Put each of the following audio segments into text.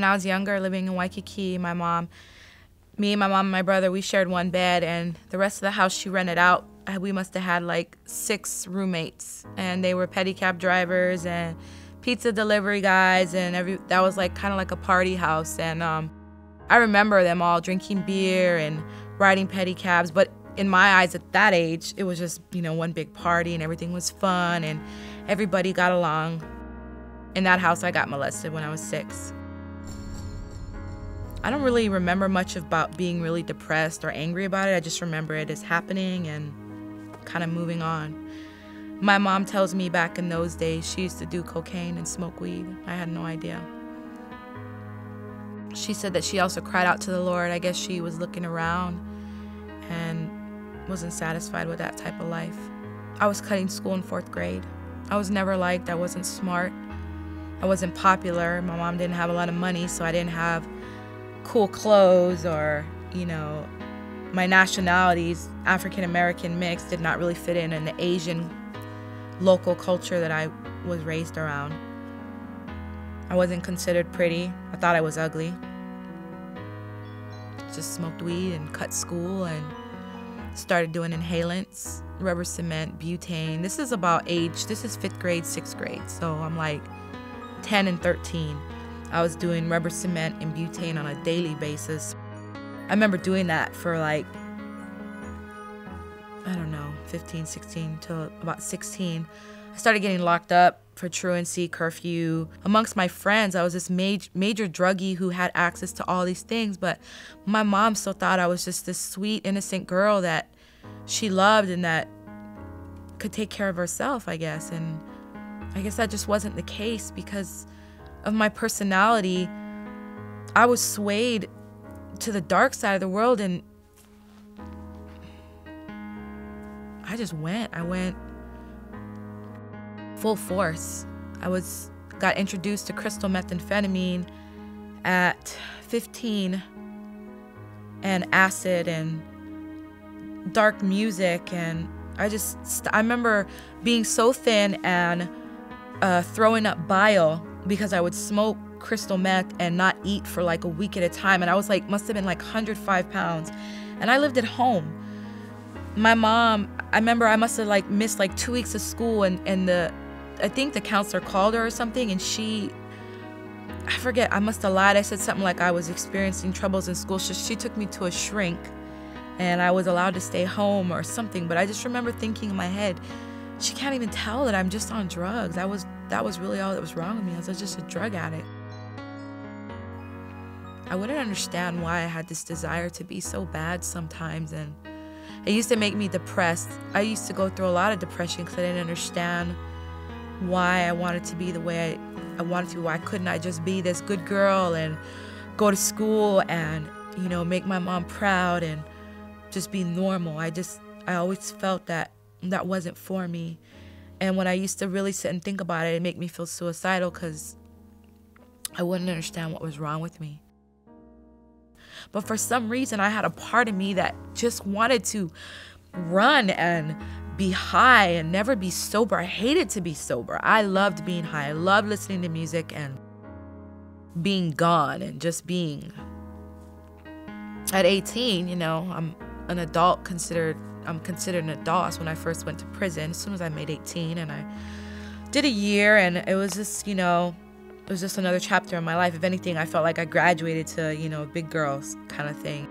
When I was younger, living in Waikiki, my mom, me, my mom, and my brother, we shared one bed, and the rest of the house she rented out. We must have had like six roommates, and they were pedicab drivers and pizza delivery guys, and every that was like kind of like a party house. And um, I remember them all drinking beer and riding pedicabs, but in my eyes at that age, it was just you know one big party, and everything was fun, and everybody got along. In that house, I got molested when I was six. I don't really remember much about being really depressed or angry about it. I just remember it as happening and kind of moving on. My mom tells me back in those days she used to do cocaine and smoke weed. I had no idea. She said that she also cried out to the Lord. I guess she was looking around and wasn't satisfied with that type of life. I was cutting school in fourth grade. I was never liked, I wasn't smart, I wasn't popular. My mom didn't have a lot of money, so I didn't have cool clothes or, you know, my nationalities, African American mix, did not really fit in in the Asian local culture that I was raised around. I wasn't considered pretty. I thought I was ugly. Just smoked weed and cut school and started doing inhalants, rubber cement, butane. This is about age, this is fifth grade, sixth grade. So I'm like 10 and 13. I was doing rubber cement and butane on a daily basis. I remember doing that for like, I don't know, 15, 16 till about 16. I started getting locked up for truancy, curfew. Amongst my friends, I was this major, major druggie who had access to all these things, but my mom still thought I was just this sweet, innocent girl that she loved and that could take care of herself, I guess. And I guess that just wasn't the case because of my personality. I was swayed to the dark side of the world and I just went. I went full force. I was got introduced to crystal methamphetamine at 15 and acid and dark music and I just I remember being so thin and uh, throwing up bile because I would smoke crystal meth and not eat for like a week at a time and I was like must have been like 105 pounds. And I lived at home. My mom I remember I must have like missed like two weeks of school and and the I think the counselor called her or something and she I forget I must have lied. I said something like I was experiencing troubles in school. So she took me to a shrink and I was allowed to stay home or something but I just remember thinking in my head she can't even tell that I'm just on drugs. I was that was really all that was wrong with me I was just a drug addict I wouldn't understand why I had this desire to be so bad sometimes and it used to make me depressed. I used to go through a lot of depression because I didn't understand why I wanted to be the way I, I wanted to. Why couldn't I just be this good girl and go to school and, you know, make my mom proud and just be normal? I just, I always felt that that wasn't for me. And when I used to really sit and think about it, it made me feel suicidal because I wouldn't understand what was wrong with me. But for some reason, I had a part of me that just wanted to run and be high and never be sober. I hated to be sober. I loved being high. I loved listening to music and being gone and just being. At 18, you know, I'm an adult considered I'm considered an adult when I first went to prison as soon as I made 18 and I did a year and it was just, you know, it was just another chapter in my life. If anything, I felt like I graduated to, you know, big girls kind of thing.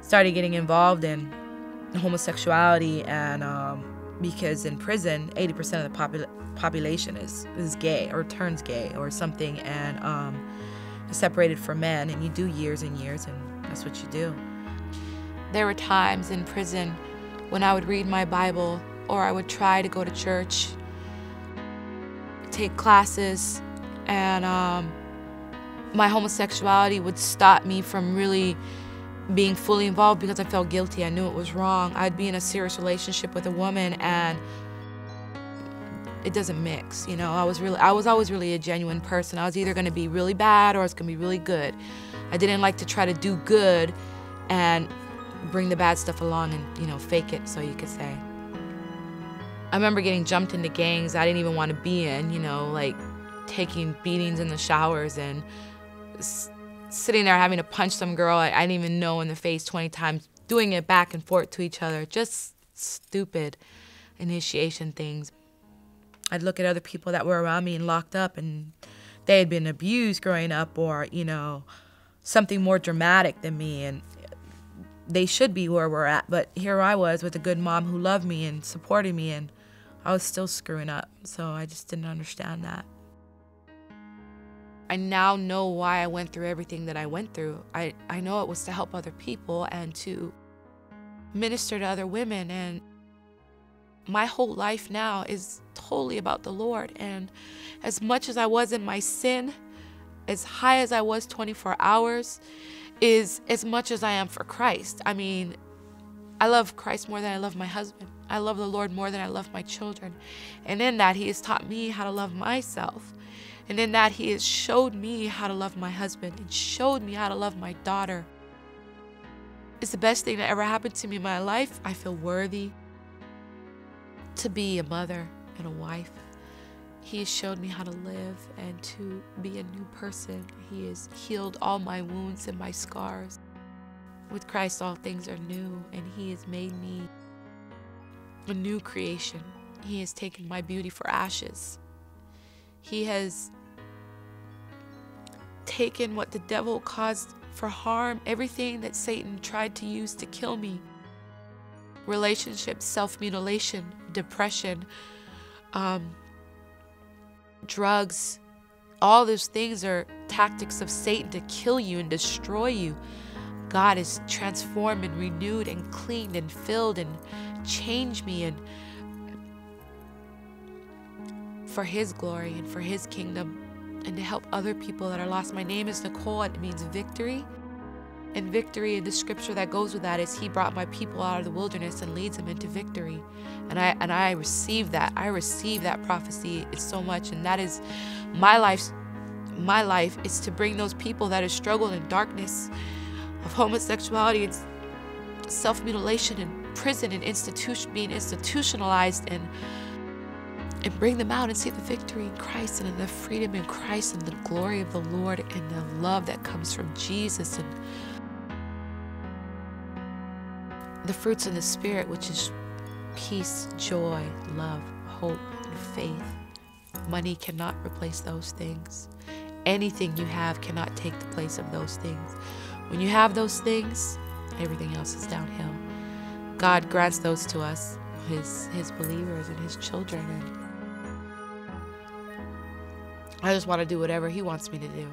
Started getting involved in homosexuality, and um, because in prison, 80% of the popul- population is, is gay or turns gay or something, and um, separated from men, and you do years and years, and that's what you do. There were times in prison when I would read my Bible or I would try to go to church take classes, and um, my homosexuality would stop me from really being fully involved because I felt guilty. I knew it was wrong. I'd be in a serious relationship with a woman, and it doesn't mix. You know, I was really, I was always really a genuine person. I was either going to be really bad or I was going to be really good. I didn't like to try to do good and bring the bad stuff along and you know fake it, so you could say. I remember getting jumped into gangs I didn't even want to be in, you know, like taking beatings in the showers and sitting there having to punch some girl I, I didn't even know in the face 20 times, doing it back and forth to each other. Just stupid initiation things. I'd look at other people that were around me and locked up and they had been abused growing up or, you know, something more dramatic than me and they should be where we're at. But here I was with a good mom who loved me and supported me and I was still screwing up. So I just didn't understand that. I now know why I went through everything that I went through. I, I know it was to help other people and to minister to other women. And my whole life now is totally about the Lord. And as much as I was in my sin, as high as I was 24 hours, is as much as I am for Christ. I mean, I love Christ more than I love my husband. I love the Lord more than I love my children. And in that, He has taught me how to love myself. And in that, He has showed me how to love my husband and showed me how to love my daughter. It's the best thing that ever happened to me in my life. I feel worthy to be a mother and a wife. He has showed me how to live and to be a new person. He has healed all my wounds and my scars. With Christ, all things are new, and He has made me a new creation. He has taken my beauty for ashes. He has taken what the devil caused for harm, everything that Satan tried to use to kill me relationships, self mutilation, depression, um, drugs. All those things are tactics of Satan to kill you and destroy you. God has transformed and renewed and cleaned and filled and changed me and for his glory and for his kingdom and to help other people that are lost. My name is Nicole and it means victory. And victory in the scripture that goes with that is he brought my people out of the wilderness and leads them into victory. And I and I receive that. I receive that prophecy it's so much and that is my life's my life is to bring those people that have struggled in darkness of homosexuality and self-mutilation and prison and institution being institutionalized and and bring them out and see the victory in Christ and in the freedom in Christ and the glory of the Lord and the love that comes from Jesus and the fruits of the Spirit, which is peace, joy, love, hope, and faith. Money cannot replace those things. Anything you have cannot take the place of those things. When you have those things, everything else is downhill. God grants those to us, his his believers and his children and I just want to do whatever he wants me to do.